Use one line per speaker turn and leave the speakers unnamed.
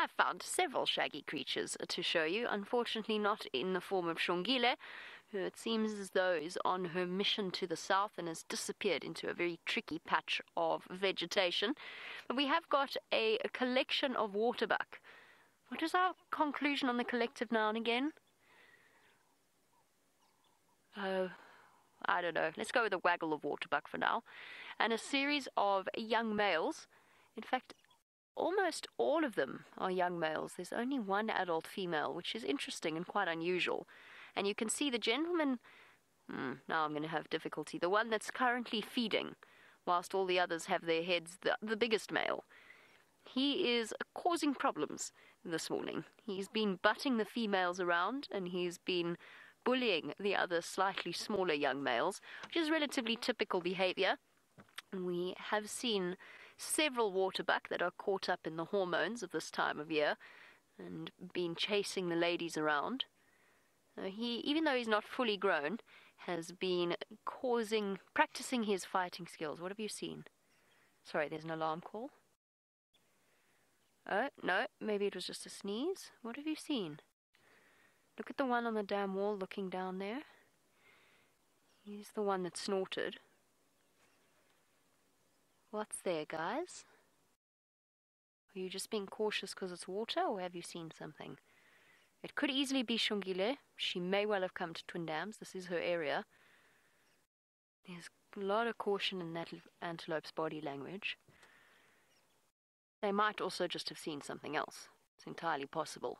I've found several shaggy creatures to show you, unfortunately not in the form of Shongile, who it seems as though is on her mission to the south and has disappeared into a very tricky patch of vegetation. But we have got a, a collection of waterbuck. What is our conclusion on the collective noun again? Oh, I don't know. Let's go with a waggle of waterbuck for now. And a series of young males. In fact, almost all of them are young males. There's only one adult female, which is interesting and quite unusual. And you can see the gentleman. Hmm, now I'm going to have difficulty. The one that's currently feeding, whilst all the others have their heads, the, the biggest male. He is causing problems this morning. He's been butting the females around and he's been bullying the other slightly smaller young males, which is relatively typical behavior. We have seen several waterbuck that are caught up in the hormones of this time of year and been chasing the ladies around. Uh, he, even though he's not fully grown, has been causing, practicing his fighting skills. What have you seen? Sorry, there's an alarm call. Oh, no, maybe it was just a sneeze. What have you seen? Look at the one on the dam wall looking down there. He's the one that snorted. What's there, guys? Are you just being cautious because it's water, or have you seen something? It could easily be Shongile. She may well have come to Twin Dams. This is her area. There's a lot of caution in that antelope's body language. They might also just have seen something else. It's entirely possible.